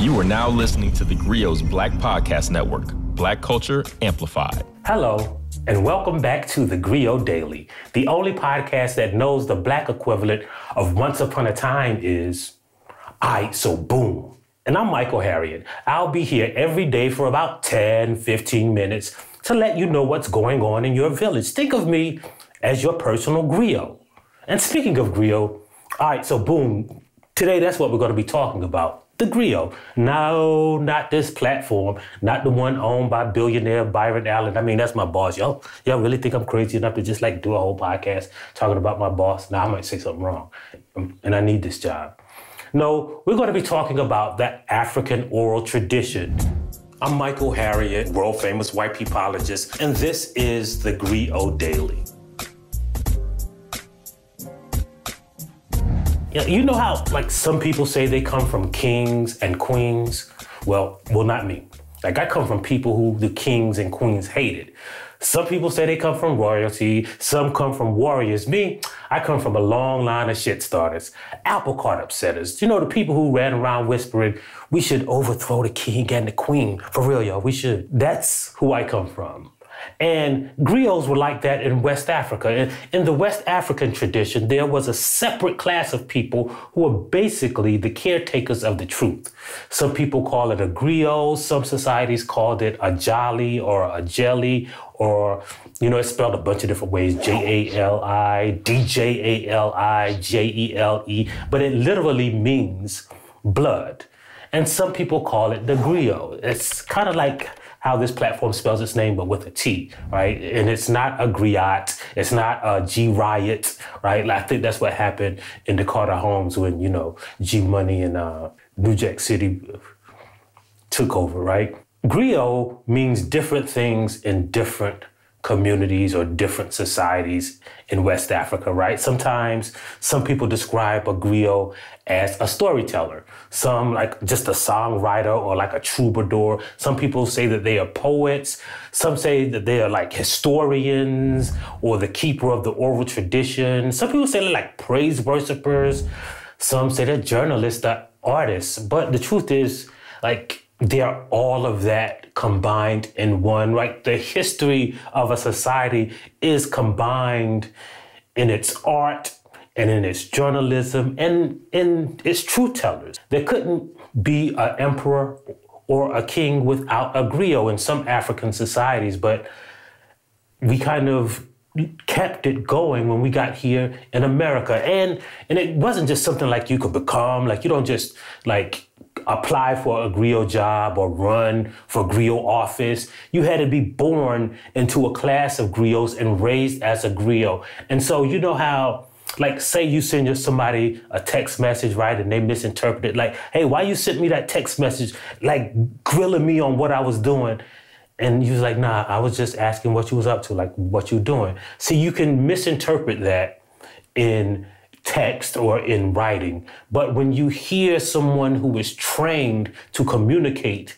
You are now listening to the Grio's Black Podcast Network, Black Culture Amplified. Hello, and welcome back to the Grio Daily, the only podcast that knows the black equivalent of Once Upon a Time is I So Boom. And I'm Michael Harriot. I'll be here every day for about 10, 15 minutes to let you know what's going on in your village. Think of me as your personal griot. And speaking of griot, all right, so boom, today that's what we're going to be talking about. The griot. No, not this platform, not the one owned by billionaire Byron Allen. I mean, that's my boss. Y'all, y'all really think I'm crazy enough to just like do a whole podcast talking about my boss? Now, I might say something wrong, um, and I need this job. No, we're going to be talking about the African oral tradition. I'm Michael Harriot, world famous Wypipologist, and this is the Grio Daily. You know how like some people say they come from kings and queens? Well, well, not me. Like I come from people who the kings and queens hated. Some people say they come from royalty, some come from warriors. Me, I come from a long line of shit starters, apple cart upsetters. You know, the people who ran around whispering, we should overthrow the king and the queen. For real, y'all, we should. That's who I come from. And griots were like that in West Africa. And In the West African tradition, there was a separate class of people who were basically the caretakers of the truth. Some people call it a griot, some societies called it a jali or a jelly, or, you know, it's spelled a bunch of different ways J A L I, D J A L I, J E L E, but it literally means blood. And some people call it the griot. It's kind of like how this platform spells its name, but with a T, right? And it's not a griot, it's not a G riot, right? I think that's what happened in the Carter homes when, you know, G Money and uh, New Jack City took over, right? Griot means different things in different communities or different societies in West Africa, right? Sometimes some people describe a griot as a storyteller, some like just a songwriter or like a troubadour. Some people say that they are poets. Some say that they are like historians or the keeper of the oral tradition. Some people say they're like praise worshippers. Some say they're journalists, they're artists. But the truth is, like, they're all of that combined in one, right? The history of a society is combined in its art and in its journalism and in its truth tellers. There couldn't be an emperor or a king without a griot in some African societies, but we kind of kept it going when we got here in America. And and it wasn't just something like you could become, like you don't just like apply for a griot job or run for griot office. You had to be born into a class of griots and raised as a griot. And so you know how like say you send your somebody a text message, right? And they misinterpret it like, hey, why you sent me that text message like grilling me on what I was doing? And you was like, nah, I was just asking what you was up to, like what you doing. See, you can misinterpret that in text or in writing. But when you hear someone who is trained to communicate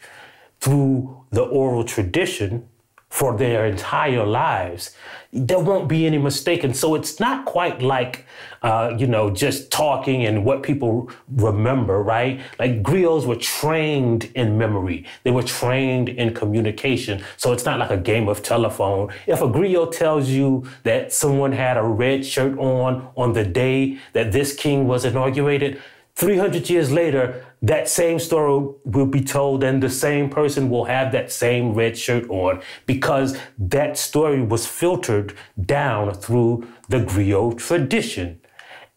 through the oral tradition for their entire lives, there won't be any mistake. And so it's not quite like, uh, you know, just talking and what people remember, right? Like griots were trained in memory. They were trained in communication. So it's not like a game of telephone. If a griot tells you that someone had a red shirt on on the day that this king was inaugurated, 300 years later, that same story will be told and the same person will have that same red shirt on because that story was filtered down through the griot tradition.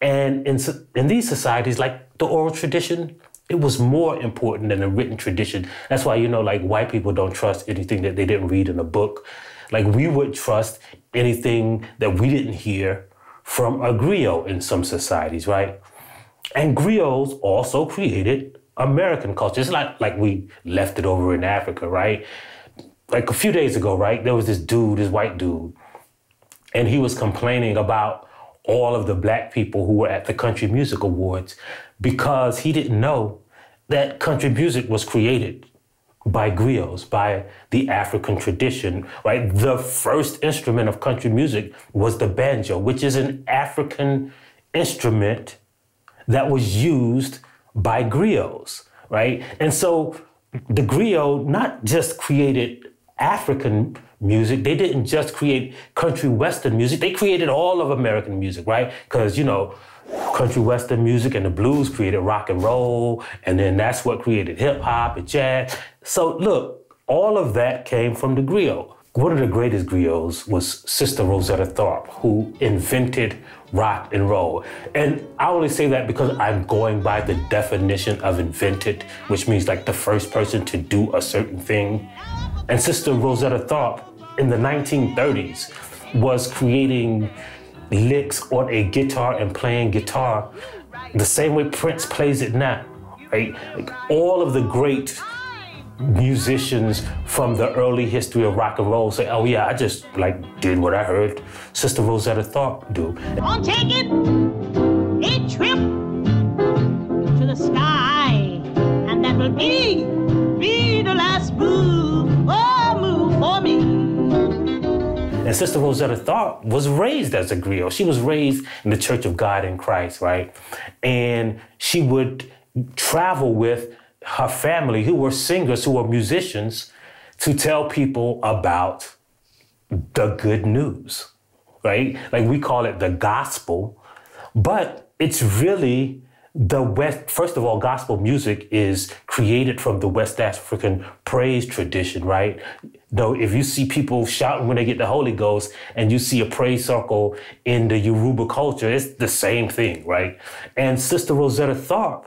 And in, in these societies, like the oral tradition, it was more important than the written tradition. That's why, you know, like white people don't trust anything that they didn't read in a book. Like we would trust anything that we didn't hear from a griot in some societies, right? And griots also created American culture. It's not like we left it over in Africa, right? Like a few days ago, right? There was this dude, this white dude, and he was complaining about all of the black people who were at the Country Music Awards because he didn't know that country music was created by griots, by the African tradition, right? The first instrument of country music was the banjo, which is an African instrument that was used by griots. right? And so the griot not just created African music, they didn't just create country western music, they created all of American music, right? Because, you know, country western music and the blues created rock and roll, and then that's what created hip hop and jazz. So look, all of that came from the griot. One of the greatest griots was Sister Rosetta Tharpe, who invented rock and roll. And I only say that because I'm going by the definition of invented, which means like the first person to do a certain thing. And Sister Rosetta Tharpe in the 1930s was creating licks on a guitar and playing guitar the same way Prince plays it now. Right? Like all of the great musicians from the early history of rock and roll say, "Oh yeah, I just like did what I heard Sister Rosetta Tharpe do." On take it a trip to the sky, and that will be be the last move, oh move for me. And Sister Rosetta Tharpe was raised as a griot. She was raised in the Church of God in Christ, right? And she would travel with her family, who were singers, who were musicians, to tell people about the good news, right? Like we call it the gospel, but it's really the West. First of all, gospel music is created from the West African praise tradition, right? Though if you see people shouting when they get the Holy Ghost and you see a praise circle in the Yoruba culture, it's the same thing, right? And Sister Rosetta Tharpe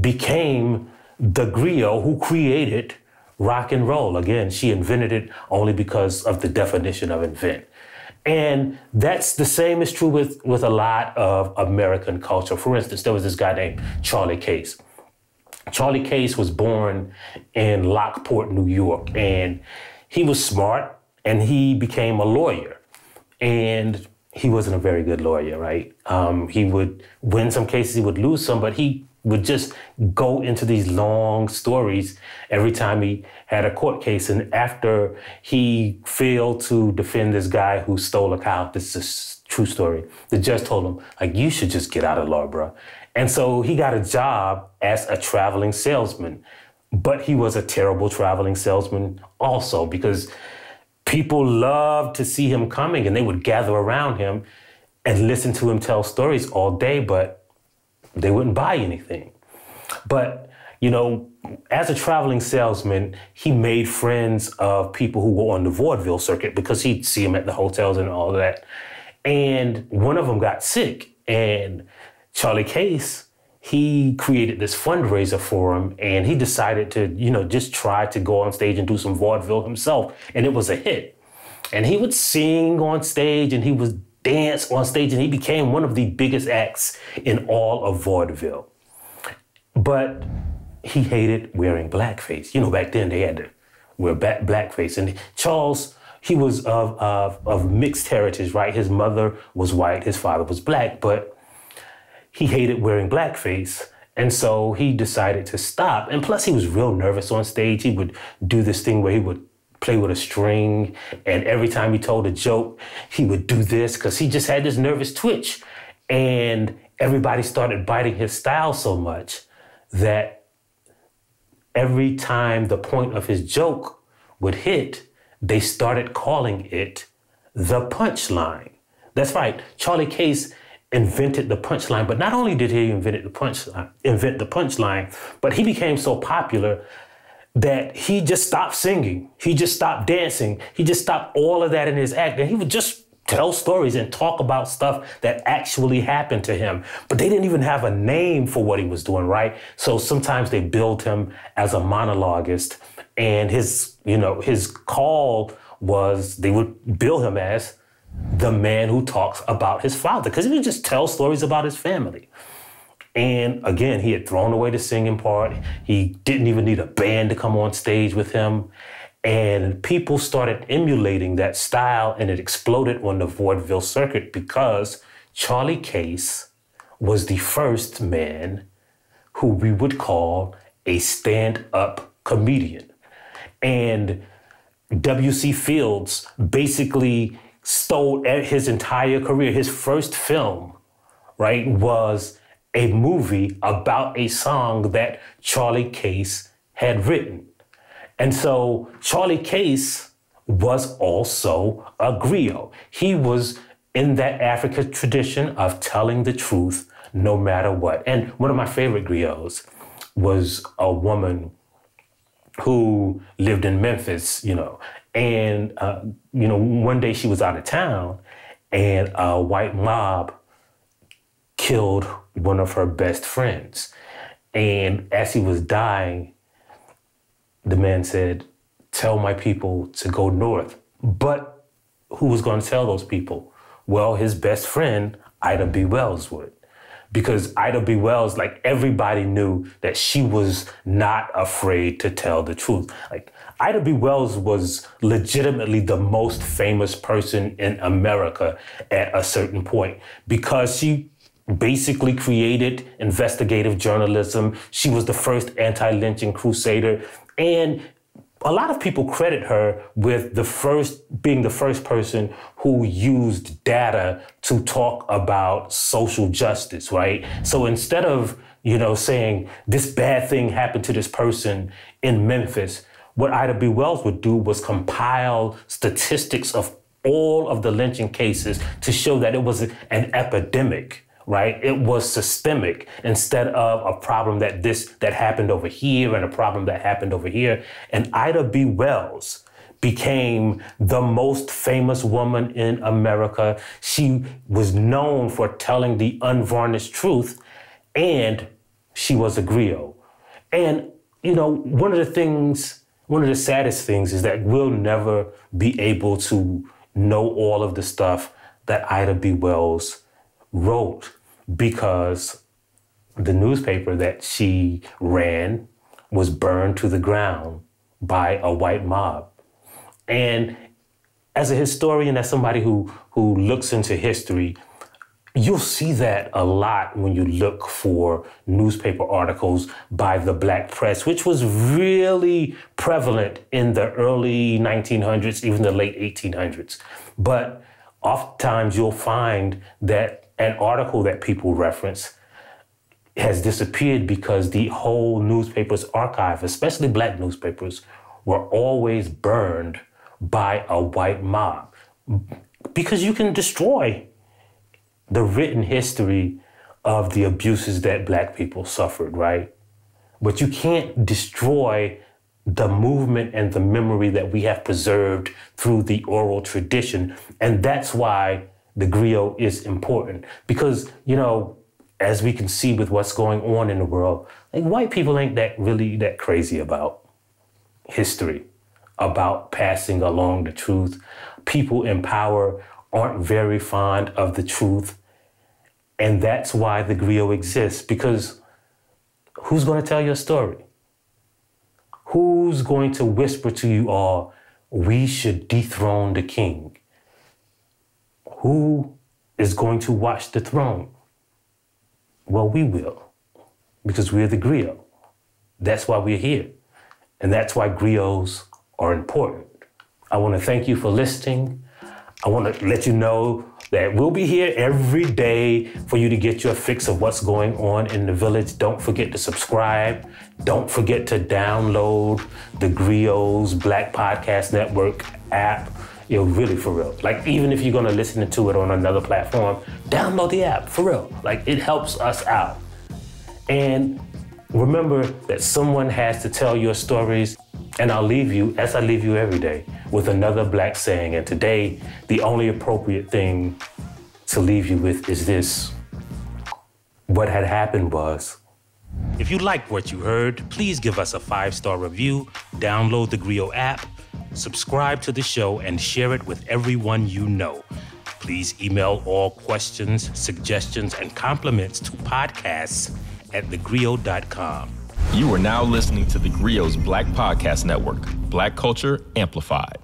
became the griot who created rock and roll. Again, she invented it only because of the definition of invent. And that's the same is true with, with a lot of American culture. For instance, there was this guy named Charlie Case. Charlie Case was born in Lockport, New York, and he was smart and he became a lawyer. And he wasn't a very good lawyer, right? Um, he would win some cases, he would lose some, but he would just go into these long stories every time he had a court case. And after he failed to defend this guy who stole a cow, this is a true story, the judge told him, like, you should just get out of law, bro. And so he got a job as a traveling salesman. But he was a terrible traveling salesman also because people loved to see him coming and they would gather around him and listen to him tell stories all day, but they wouldn't buy anything. But, you know, as a traveling salesman, he made friends of people who were on the vaudeville circuit because he'd see them at the hotels and all that. And one of them got sick, and Charlie Case, he created this fundraiser for him, and he decided to, you know, just try to go on stage and do some vaudeville himself, and it was a hit. And he would sing on stage, and he was dance on stage, and he became one of the biggest acts in all of vaudeville. But he hated wearing blackface. You know, back then they had to wear blackface. And Charles, he was of, of, of mixed heritage, right? His mother was white, his father was black, but he hated wearing blackface. And so he decided to stop. And plus, he was real nervous on stage. He would do this thing where he would play with a string. And every time he told a joke, he would do this because he just had this nervous twitch. And everybody started biting his style so much that every time the point of his joke would hit, they started calling it the punchline. That's right. Charlie Case invented the punchline, but not only did he invent the punchline, uh, invent the punchline, but he became so popular that he just stopped singing. He just stopped dancing. He just stopped all of that in his act. And he would just tell stories and talk about stuff that actually happened to him. But they didn't even have a name for what he was doing, right? So sometimes they billed him as a monologuist. And his, you know, his call was they would bill him as the man who talks about his father because he would just tell stories about his family. And again, he had thrown away the singing part. He didn't even need a band to come on stage with him. And people started emulating that style and it exploded on the vaudeville circuit because Charlie Case was the first man who we would call a stand up comedian. And W.C. Fields basically stole his entire career. His first film, right, was a movie about a song that Charlie Case had written. And so Charlie Case was also a griot. He was in that African tradition of telling the truth no matter what. And one of my favorite griots was a woman who lived in Memphis, you know, and, uh, you know, one day she was out of town and a white mob killed one of her best friends. And as he was dying, the man said, Tell my people to go north. But who was going to tell those people? Well, his best friend, Ida B. Wells, would. Because Ida B. Wells, like everybody knew that she was not afraid to tell the truth. Like Ida B. Wells was legitimately the most famous person in America at a certain point because she basically created investigative journalism. She was the first anti lynching crusader. And a lot of people credit her with the first being the first person who used data to talk about social justice, right? So instead of, you know, saying this bad thing happened to this person in Memphis, what Ida B. Wells would do was compile statistics of all of the lynching cases to show that it was an epidemic right? It was systemic instead of a problem that this that happened over here and a problem that happened over here. And Ida B. Wells became the most famous woman in America. She was known for telling the unvarnished truth, and she was a griot. And you know, one of the things, one of the saddest things is that we'll never be able to know all of the stuff that Ida B. Wells wrote because the newspaper that she ran was burned to the ground by a white mob. And as a historian, as somebody who, who looks into history, you'll see that a lot when you look for newspaper articles by the black press, which was really prevalent in the early 1900s, even the late 1800s. But oftentimes you'll find that an article that people reference has disappeared because the whole newspaper's archive, especially black newspapers, were always burned by a white mob. Because you can destroy the written history of the abuses that black people suffered, right? But you can't destroy the movement and the memory that we have preserved through the oral tradition. And that's why the griot is important because, you know, as we can see with what's going on in the world, like white people ain't that really that crazy about history, about passing along the truth. People in power aren't very fond of the truth. And that's why the griot exists because who's going to tell your story? Who's going to whisper to you all, we should dethrone the king? Who is going to watch the throne? Well, we will, because we're the griot. That's why we're here. And that's why griots are important. I want to thank you for listening. I want to let you know that we'll be here every day for you to get your fix of what's going on in the village. Don't forget to subscribe. Don't forget to download the Grio's Black Podcast Network app know, really for real. Like even if you're gonna listen to it on another platform, download the app for real. Like it helps us out. And remember that someone has to tell your stories. And I'll leave you, as I leave you every day, with another black saying. And today, the only appropriate thing to leave you with is this. What had happened was. If you liked what you heard, please give us a five star review, download the Grio app, subscribe to the show, and share it with everyone you know. Please email all questions, suggestions, and compliments to podcasts at thegrio.com. You are now listening to the Grio's Black Podcast Network, Black Culture Amplified.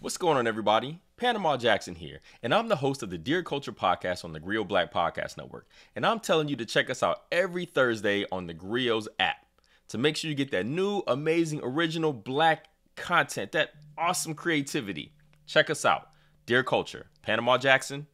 What's going on, everybody? Panama Jackson here, and I'm the host of the Dear Culture podcast on the Griot Black Podcast Network. And I'm telling you to check us out every Thursday on the Grio's app to make sure you get that new, amazing, original black content, that awesome creativity. Check us out. Dear Culture, Panama Jackson,